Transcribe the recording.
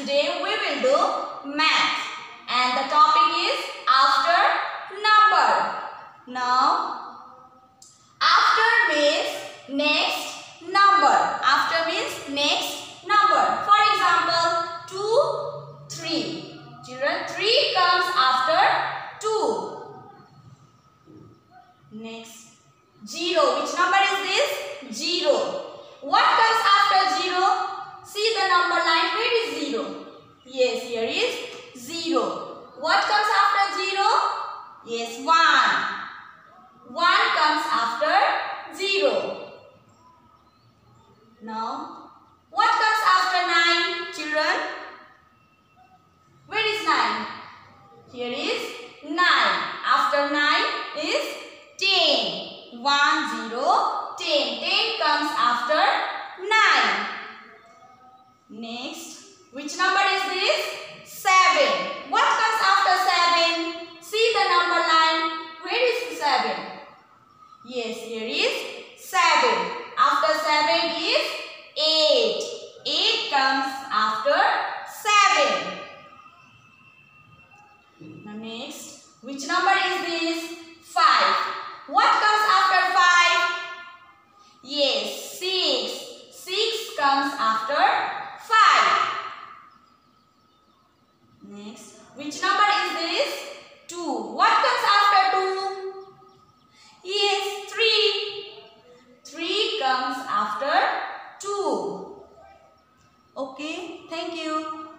Today we will do math and the topic is after number. Now, after means next number. After means next number. For example, 2, 3. Children, 3 comes after 2. Next, 0. Which number is this? 0. What comes after 0? See the number line. Where is 0? Yes, here is 0. What comes after 0? Yes, 1. 1 comes after 0. Now, what comes after 9, children? Where is 9? Here is 9. After 9 is 10. 1, 0, 10. 10 comes after 9. Next, which number is this? 7. Next, which number is this? 5. What comes after 5? Yes, 6. 6 comes after 5. Next, which number is this? 2. What comes after 2? Yes, 3. 3 comes after 2. Okay, thank you.